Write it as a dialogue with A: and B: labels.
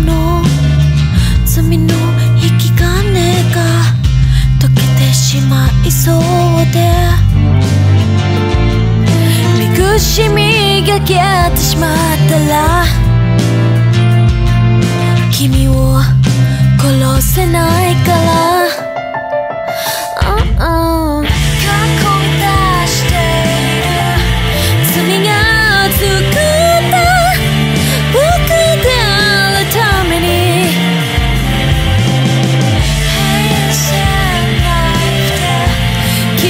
A: の罪の引き金が溶けてしまいそうで。憎しみが消えてしまったら